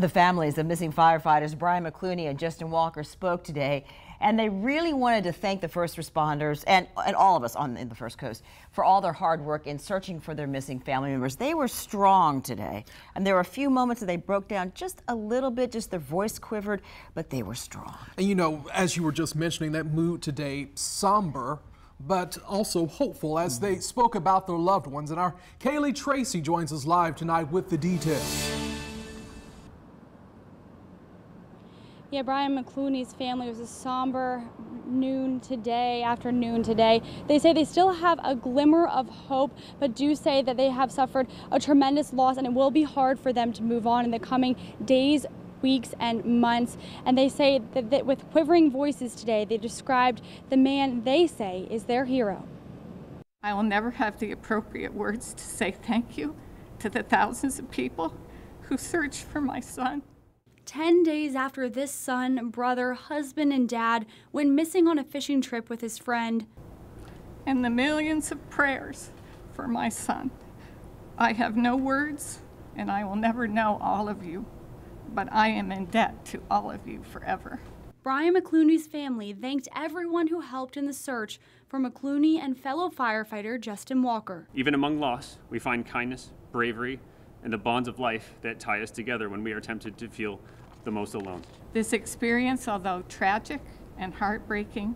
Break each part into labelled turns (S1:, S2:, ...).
S1: The families of missing firefighters Brian McCluney and Justin Walker spoke today, and they really wanted to thank the first responders and, and all of us on the First Coast for all their hard work in searching for their missing family members. They were strong today, and there were a few moments that they broke down just a little bit, just their voice quivered, but they were strong.
S2: And you know, as you were just mentioning, that mood today, somber, but also hopeful as they spoke about their loved ones. And our Kaylee Tracy joins us live tonight with the details.
S3: Yeah, Brian McCluney's family was a somber noon today, afternoon today. They say they still have a glimmer of hope, but do say that they have suffered a tremendous loss and it will be hard for them to move on in the coming days, weeks, and months. And they say that, that with quivering voices today, they described the man they say is their hero.
S4: I will never have the appropriate words to say thank you to the thousands of people who searched for my son.
S3: 10 days after this son, brother, husband, and dad went missing on a fishing trip with his friend.
S4: And the millions of prayers for my son. I have no words, and I will never know all of you, but I am in debt to all of you forever.
S3: Brian McCluney's family thanked everyone who helped in the search for McCluney and fellow firefighter Justin Walker.
S5: Even among loss, we find kindness, bravery, and the bonds of life that tie us together when we are tempted to feel the most alone.
S4: This experience, although tragic and heartbreaking,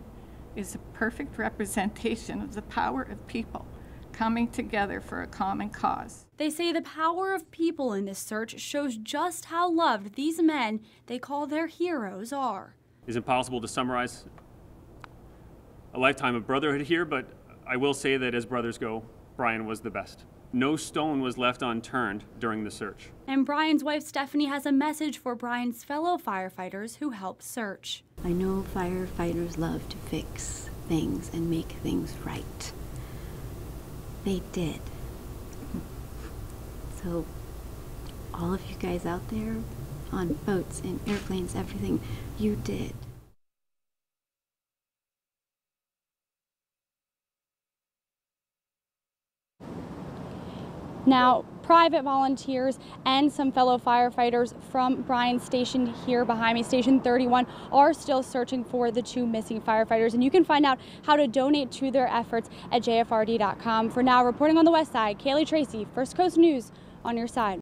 S4: is a perfect representation of the power of people coming together for a common cause.
S3: They say the power of people in this search shows just how loved these men they call their heroes are.
S5: It's impossible to summarize a lifetime of brotherhood here, but I will say that as brothers go, Brian was the best. No stone was left unturned during the search.
S3: And Brian's wife Stephanie has a message for Brian's fellow firefighters who helped search.
S6: I know firefighters love to fix things and make things right. They did. So, all of you guys out there on boats and airplanes, everything, you did.
S3: Now, private volunteers and some fellow firefighters from Bryan Station here behind me, Station 31, are still searching for the two missing firefighters. And you can find out how to donate to their efforts at jfrd.com. For now, reporting on the west side, Kaylee Tracy, First Coast News on your side.